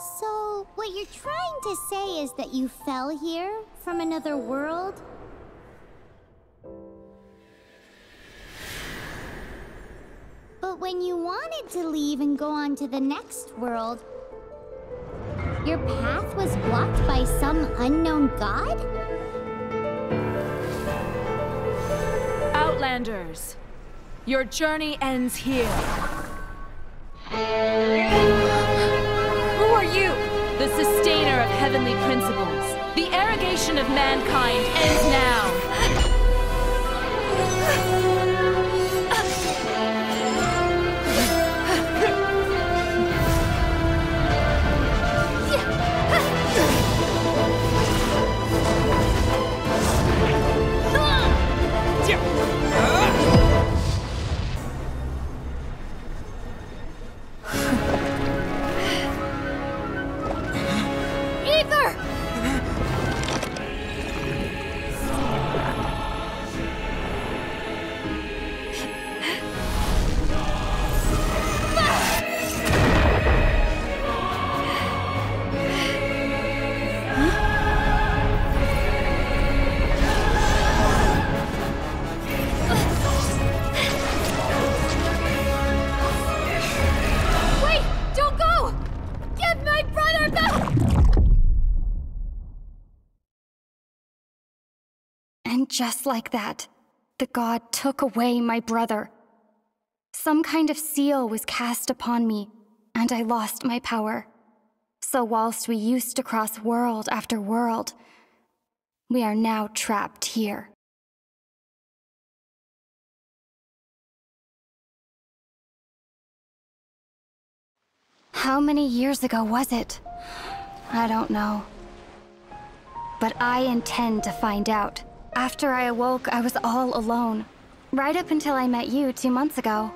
So, what you're trying to say is that you fell here from another world? But when you wanted to leave and go on to the next world, your path was blocked by some unknown god? Outlanders, your journey ends here. Heavenly principles. The arrogation of mankind ends now. And just like that, the god took away my brother. Some kind of seal was cast upon me, and I lost my power. So, whilst we used to cross world after world, we are now trapped here. How many years ago was it? I don't know. But I intend to find out. After I awoke, I was all alone. Right up until I met you two months ago.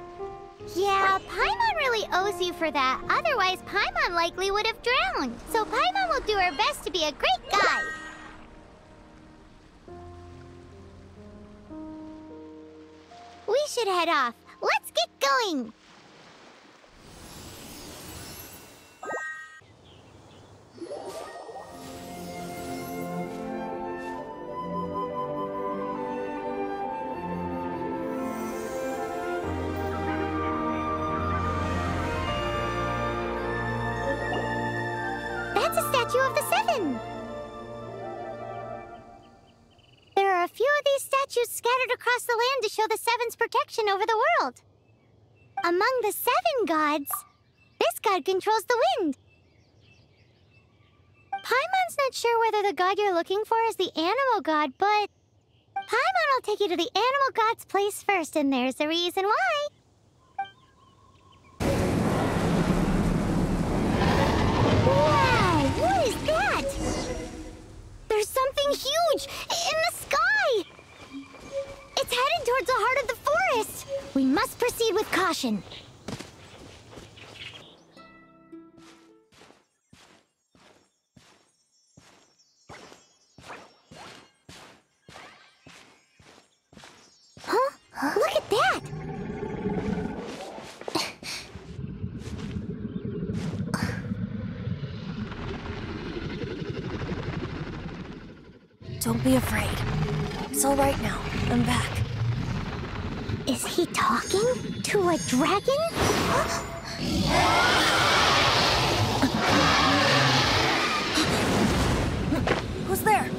Yeah, Paimon really owes you for that. Otherwise, Paimon likely would have drowned. So Paimon will do her best to be a great guide. We should head off. Let's get going. Statue of the Seven. There are a few of these statues scattered across the land to show the Seven's protection over the world. Among the Seven gods, this god controls the wind. Paimon's not sure whether the god you're looking for is the Anemo god, but Paimon will take you to the Anemo god's place first, and there's a reason why. Must proceed with caution. Huh? Look at that! Don't be afraid. It's all right now. I'm back. Is he talking to a dragon? Who's there?